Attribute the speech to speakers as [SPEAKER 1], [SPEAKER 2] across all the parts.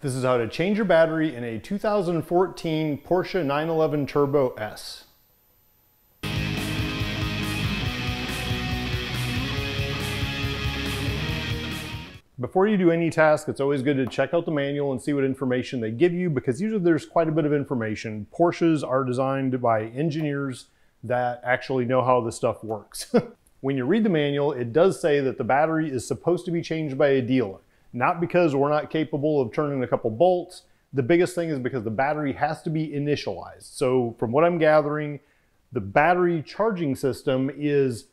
[SPEAKER 1] This is how to change your battery in a 2014 Porsche 911 Turbo S. Before you do any task, it's always good to check out the manual and see what information they give you because usually there's quite a bit of information. Porsches are designed by engineers that actually know how this stuff works. when you read the manual, it does say that the battery is supposed to be changed by a dealer not because we're not capable of turning a couple bolts. The biggest thing is because the battery has to be initialized. So from what I'm gathering, the battery charging system is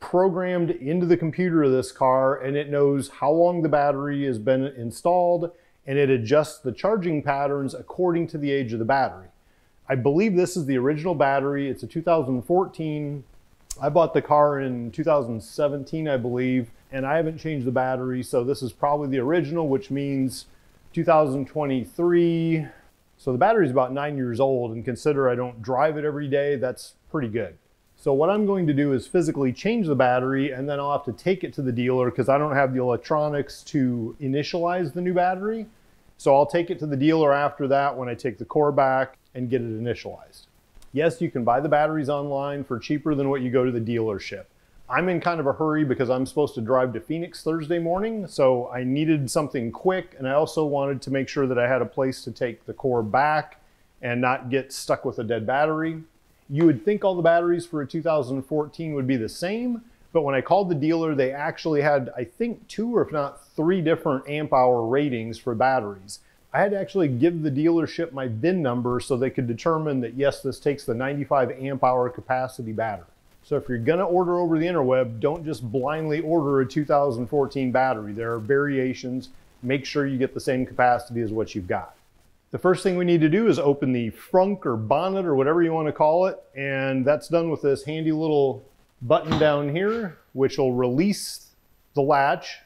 [SPEAKER 1] programmed into the computer of this car and it knows how long the battery has been installed and it adjusts the charging patterns according to the age of the battery. I believe this is the original battery. It's a 2014. I bought the car in 2017, I believe and I haven't changed the battery. So this is probably the original, which means 2023. So the battery is about nine years old and consider I don't drive it every day, that's pretty good. So what I'm going to do is physically change the battery and then I'll have to take it to the dealer because I don't have the electronics to initialize the new battery. So I'll take it to the dealer after that when I take the core back and get it initialized. Yes, you can buy the batteries online for cheaper than what you go to the dealership. I'm in kind of a hurry because I'm supposed to drive to Phoenix Thursday morning, so I needed something quick, and I also wanted to make sure that I had a place to take the core back and not get stuck with a dead battery. You would think all the batteries for a 2014 would be the same, but when I called the dealer, they actually had, I think, two or if not three different amp hour ratings for batteries. I had to actually give the dealership my VIN number so they could determine that yes, this takes the 95 amp hour capacity battery. So if you're gonna order over the interweb, don't just blindly order a 2014 battery. There are variations. Make sure you get the same capacity as what you've got. The first thing we need to do is open the frunk or bonnet or whatever you want to call it. And that's done with this handy little button down here, which will release the latch.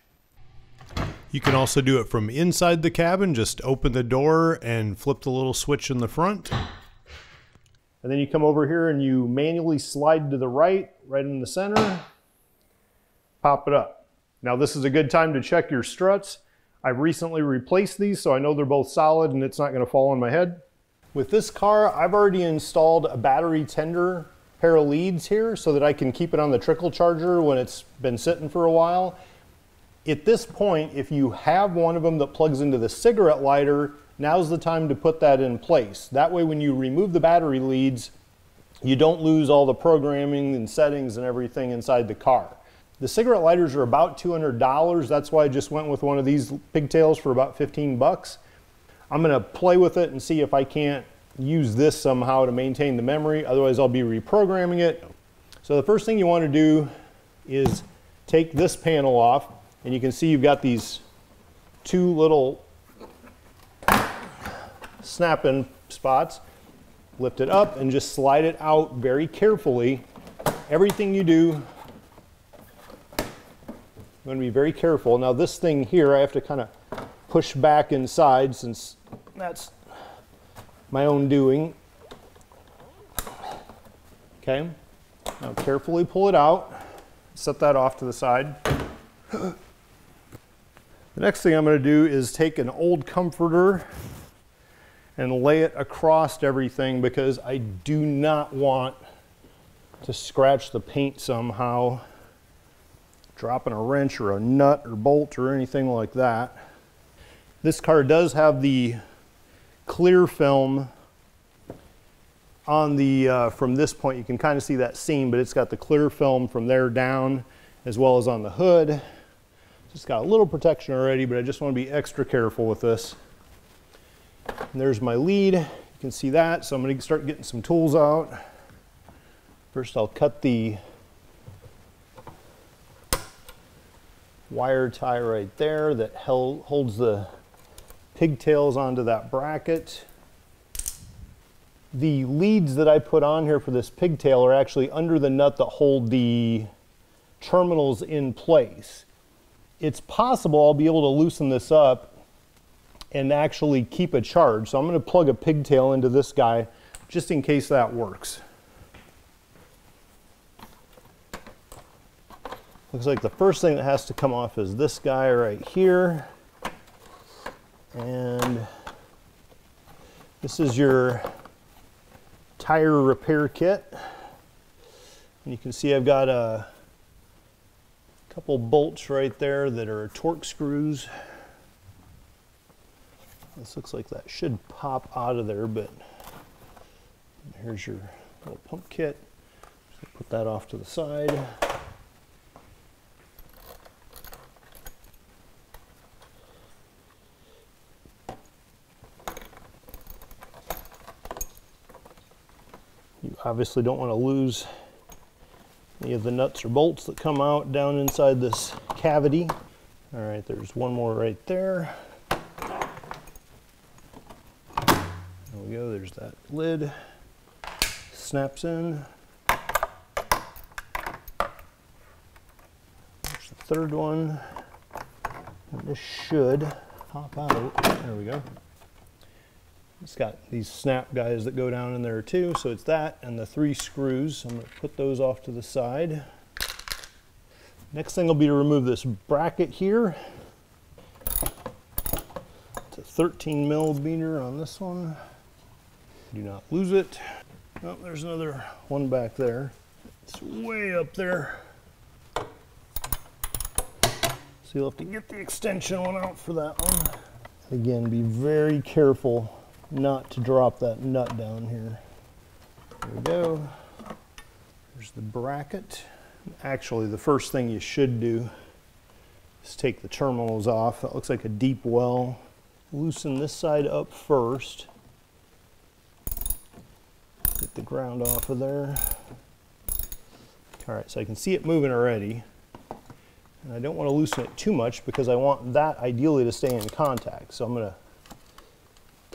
[SPEAKER 1] You can also do it from inside the cabin. Just open the door and flip the little switch in the front. And then you come over here and you manually slide to the right, right in the center, pop it up. Now this is a good time to check your struts. I've recently replaced these so I know they're both solid and it's not gonna fall on my head. With this car, I've already installed a battery tender pair of leads here so that I can keep it on the trickle charger when it's been sitting for a while. At this point, if you have one of them that plugs into the cigarette lighter, now's the time to put that in place. That way when you remove the battery leads, you don't lose all the programming and settings and everything inside the car. The cigarette lighters are about $200. That's why I just went with one of these pigtails for about 15 bucks. I'm gonna play with it and see if I can't use this somehow to maintain the memory. Otherwise I'll be reprogramming it. So the first thing you wanna do is take this panel off and you can see you've got these two little snap-in spots. Lift it up and just slide it out very carefully. Everything you do, I'm to be very careful. Now this thing here, I have to kind of push back inside since that's my own doing. Okay, now carefully pull it out. Set that off to the side. The next thing I'm going to do is take an old comforter and lay it across everything because I do not want to scratch the paint somehow, dropping a wrench or a nut or bolt or anything like that. This car does have the clear film on the, uh, from this point, you can kind of see that seam, but it's got the clear film from there down as well as on the hood. It's got a little protection already, but I just want to be extra careful with this. And there's my lead. You can see that. So I'm going to start getting some tools out. First, I'll cut the wire tie right there that held, holds the pigtails onto that bracket. The leads that I put on here for this pigtail are actually under the nut that hold the terminals in place. It's possible I'll be able to loosen this up and actually keep a charge. So I'm going to plug a pigtail into this guy just in case that works. Looks like the first thing that has to come off is this guy right here.
[SPEAKER 2] And this is your tire repair kit. And you can see I've got a couple bolts right there that are Torx screws. This looks like that should pop out of there, but here's your little pump kit. Put that off to the side. You obviously don't want to lose any of the nuts or bolts that come out down inside this cavity. All right, there's one more right. There we go, there's that lid. Snaps in. There's the third one. And this should pop out. There we go. It's got these snap guys that go down in there too, so it's that and the three screws. I'm going to put those off to the side. Next thing will be to remove this bracket here. It's a 13 millimeter on this one. Do not lose it. Oh, there's another one back there. It's way up there. So you'll have to get the extension one out for that one. Again, be very careful not to drop that nut down here. There we go. There's the bracket. Actually, the first thing you should do is take the terminals off. That looks like a deep well. Loosen this side up first. Get the ground off of there. All right, so I can see it moving already. And I don't want to loosen it too much because I want that ideally to stay in contact. So I'm going to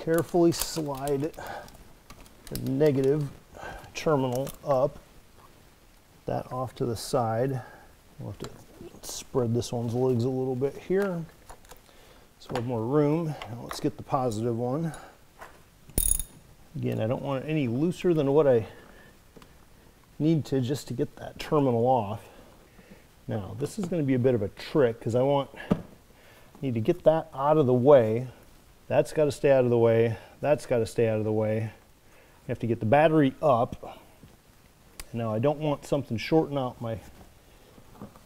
[SPEAKER 2] carefully slide the negative terminal up, that off to the side. We'll have to spread this one's legs a little bit here. So we have more room. Now let's get the positive one. Again, I don't want it any looser than what I need to just to get that terminal off. Now, this is going to be a bit of a trick because I want need to get that out of the way that's got to stay out of the way. That's got to stay out of the way. You have to get the battery up. Now I don't want something shorting out my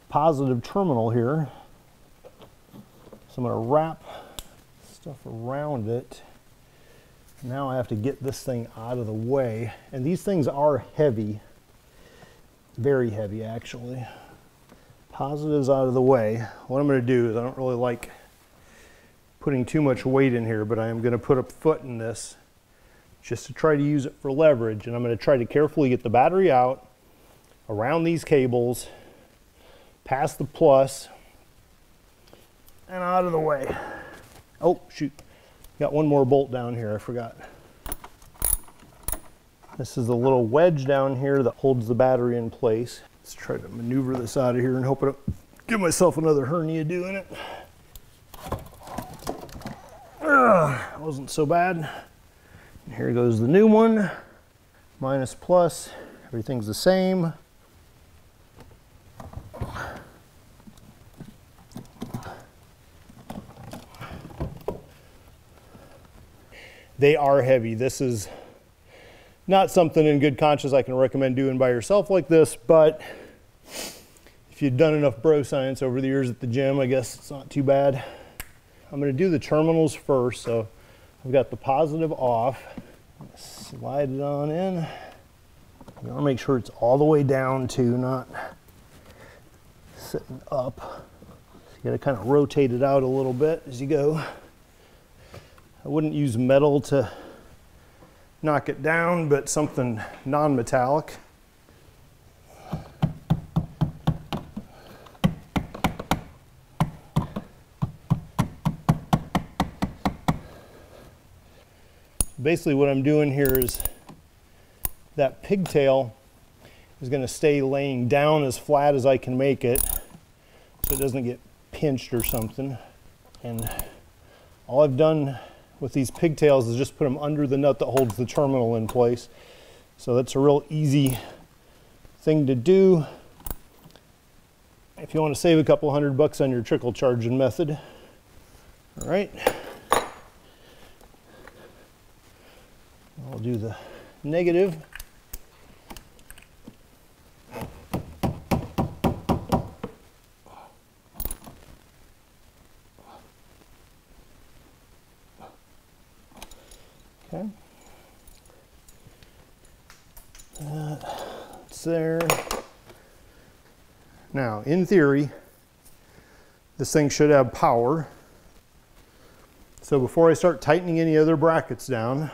[SPEAKER 2] positive terminal here. So I'm going to wrap stuff around it. Now I have to get this thing out of the way. And these things are heavy. Very heavy actually. Positives out of the way. What I'm going to do is I don't really like putting too much weight in here, but I am going to put a foot in this just to try to use it for leverage. And I'm going to try to carefully get the battery out around these cables, past the plus, and out of the way. Oh, shoot. Got one more bolt down here, I forgot. This is the little wedge down here that holds the battery in place. Let's try to maneuver this out of here and hope I don't give myself another hernia doing it. Ugh, wasn't so bad. And here goes the new one, minus plus, everything's the same. They are heavy. This is not something in good conscience I can recommend doing by yourself like this, but if you've done enough bro science over the years at the gym, I guess it's not too bad. I'm going to do the terminals first. So I've got the positive off. Slide it on in. You want to make sure it's all the way down to not sitting up. You got to kind of rotate it out a little bit as you go. I wouldn't use metal to knock it down, but something non-metallic. basically what I'm doing here is that pigtail is going to stay laying down as flat as I can make it so it doesn't get pinched or something. And all I've done with these pigtails is just put them under the nut that holds the terminal in place. So that's a real easy thing to do if you want to save a couple hundred bucks on your trickle charging method. All right. I'll do the negative. In theory, this thing should have power. So before I start tightening any other brackets down,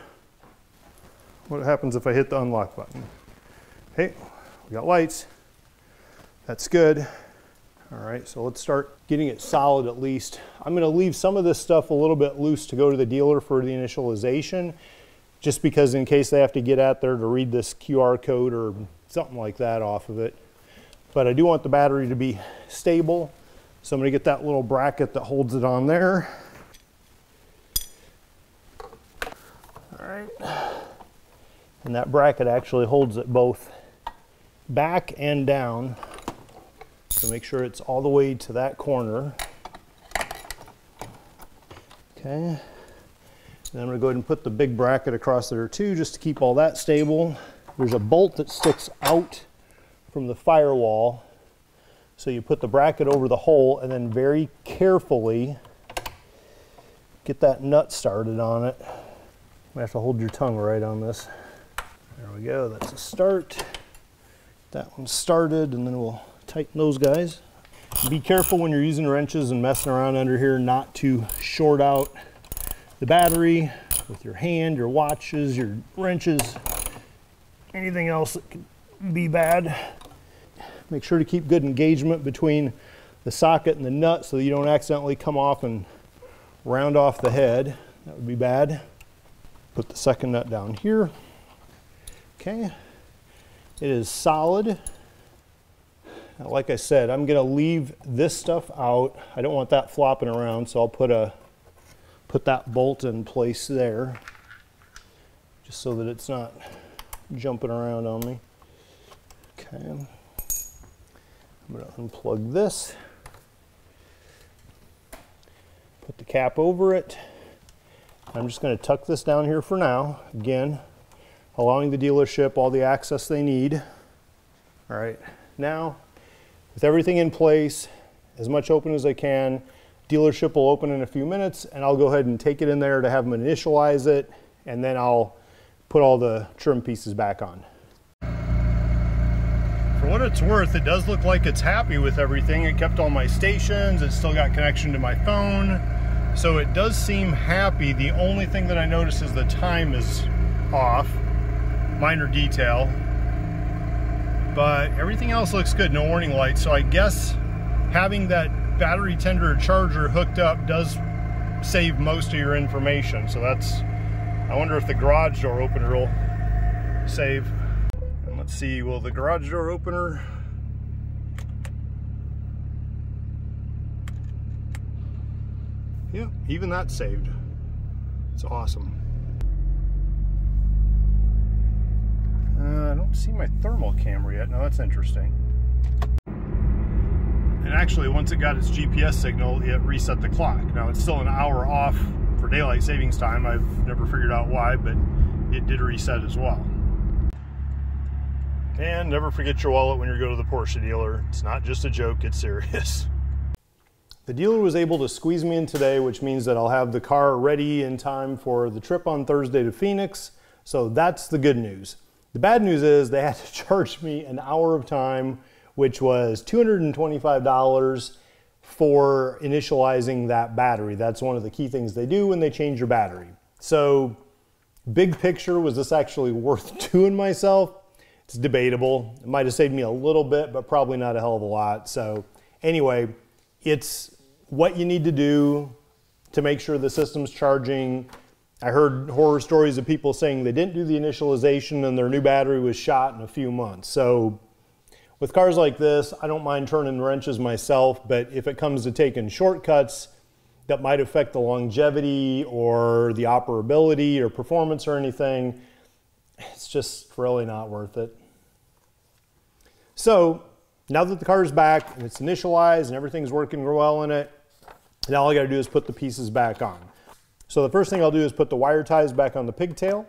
[SPEAKER 2] what happens if I hit the unlock button? Okay, we got lights. That's good. All right, so let's start getting it solid at least. I'm gonna leave some of this stuff a little bit loose to go to the dealer for the initialization, just because in case they have to get out there to read this QR code or something like that off of it. But I do want the battery to be stable. So I'm gonna get that little bracket that holds it on there. All right. And that bracket actually holds it both back and down. So make sure it's all the way to that corner. Okay. Then I'm gonna go ahead and put the big bracket across there too, just to keep all that stable. There's a bolt that sticks out from the firewall. So you put the bracket over the hole and then very carefully get that nut started on it. You have to hold your tongue right on this. There we go, that's a start. That one started and then we'll tighten those guys. Be careful when you're using wrenches and messing around under here not to short out the battery with your hand, your watches, your wrenches, anything else that could be bad. Make sure to keep good engagement between the socket and the nut so you don't accidentally come off and round off the head. That would be bad. Put the second nut down here. Okay, it is solid. Now, like I said, I'm gonna leave this stuff out. I don't want that flopping around, so I'll put a put that bolt in place there, just so that it's not jumping around on me. Okay, I'm gonna unplug this, put the cap over it. I'm just gonna tuck this down here for now. Again, allowing the dealership all the access they need. All right, now with everything in place, as much open as I can, dealership will open in a few minutes and I'll go ahead and take it in there to have them initialize it and then I'll put all the trim pieces back on. It's worth, it does look like it's happy with everything. It kept all my stations, it's still got connection to my phone. So it does seem happy. The only thing that I notice is the time is off minor detail. But everything else looks good, no warning lights. So I guess having that battery tender charger hooked up does save most of your information. So that's, I wonder if the garage door opener will save. See, the garage door opener Yeah, even that saved. It's awesome. Uh, I don't see my thermal camera yet. No, that's interesting. And actually, once it got its GPS signal, it reset the clock. Now, it's still an hour off for daylight savings time. I've never figured out why, but it did reset as well. And never forget your wallet when you go to the Porsche dealer. It's not just a joke, it's serious. The dealer was able to squeeze me in today, which means that I'll have the car ready in time for the trip on Thursday to Phoenix. So that's the good news. The bad news is they had to charge me an hour of time, which was $225 for initializing that battery. That's one of the key things they do when they change your battery. So big picture, was this actually worth doing myself? It's debatable. It might have saved me a little bit, but probably not a hell of a lot. So anyway, it's what you need to do to make sure the system's charging I heard horror stories of people saying they didn't do the initialization and their new battery was shot in a few months. So with cars like this, I don't mind turning wrenches myself, but if it comes to taking shortcuts that might affect the longevity or the operability or performance or anything, it's just really not worth it. So now that the car is back and it's initialized and everything's working well in it, now all I gotta do is put the pieces back on. So the first thing I'll do is put the wire ties back on the pigtail.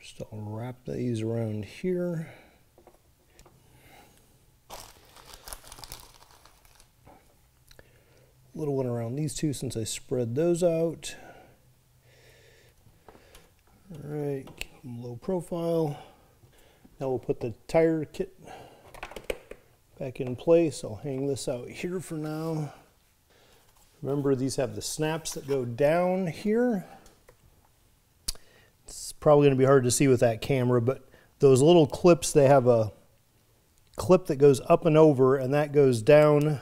[SPEAKER 2] Just I'll wrap these around here. Little one around these two since I spread those out. Right, low profile. Now we'll put the tire kit back in place. I'll hang this out here for now. Remember these have the snaps that go down here. It's probably going to be hard to see with that camera, but those little clips, they have a clip that goes up and over, and that goes down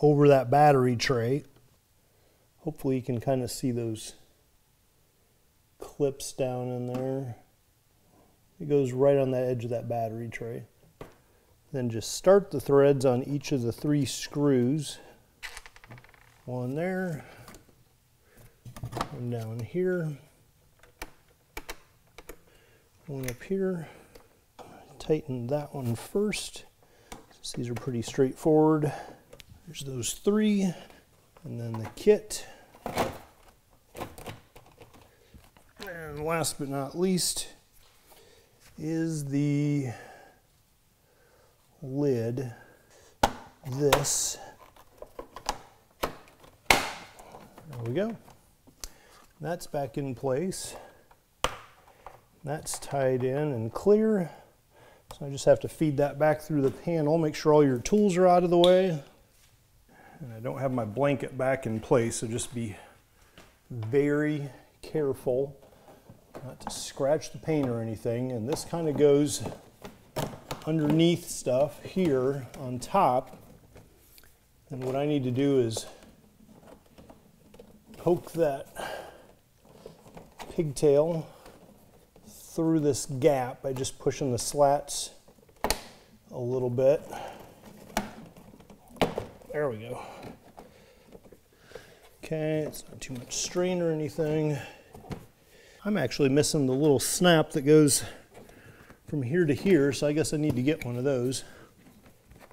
[SPEAKER 2] over that battery tray. Hopefully you can kind of see those clips down in there. It goes right on the edge of that battery tray. Then just start the threads on each of the three screws. One there, one down here, one up here. Tighten that one first. These are pretty straightforward. There's those three, and then the kit. Last but not least is the lid. This. There we go. That's back in place. That's tied in and clear. So I just have to feed that back through the panel, make sure all your tools are out of the way. And I don't have my blanket back in place, so just be very careful not to scratch the paint or anything. And this kind of goes underneath stuff here on top. And what I need to do is poke that pigtail through this gap by just pushing the slats a little bit. There we go. Okay, it's not too much strain or anything. I'm actually missing the little snap that goes from here to here, so I guess I need to get one of those.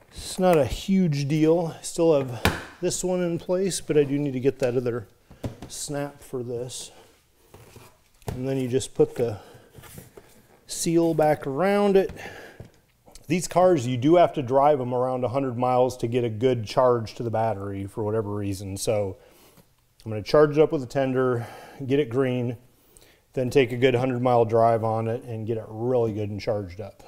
[SPEAKER 2] It's not a huge deal. I still have this one in place, but I do need to get that other snap for this. And then you just put the seal back around it. These cars, you do have to drive them around 100 miles to get a good charge to the battery for whatever reason. So I'm going to charge it up with a tender, get it green, then take a good 100 mile drive on it and get it really good and charged up.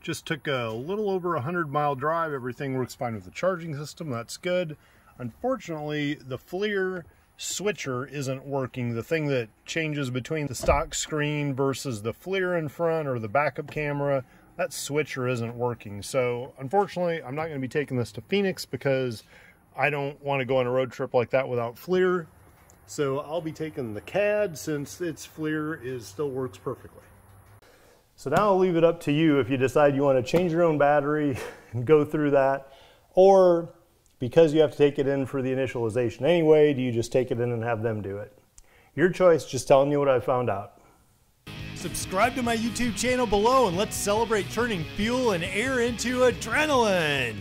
[SPEAKER 2] Just took a little over a 100 mile drive. Everything works fine with the charging system. That's good. Unfortunately, the FLIR switcher isn't working. The thing that changes between the stock screen versus the FLIR in front or the backup camera, that switcher isn't working. So unfortunately, I'm not going to be taking this to Phoenix because I don't want to go on a road trip like that without FLIR. So I'll be taking the CAD since its FLIR is still works perfectly. So now I'll leave it up to you if you decide you want to change your own battery and go through that. Or because you have to take it in for the initialization anyway, do you just take it in and have them do it? Your choice, just telling you what I found out.
[SPEAKER 3] Subscribe to my YouTube channel below and let's celebrate turning fuel and air into adrenaline.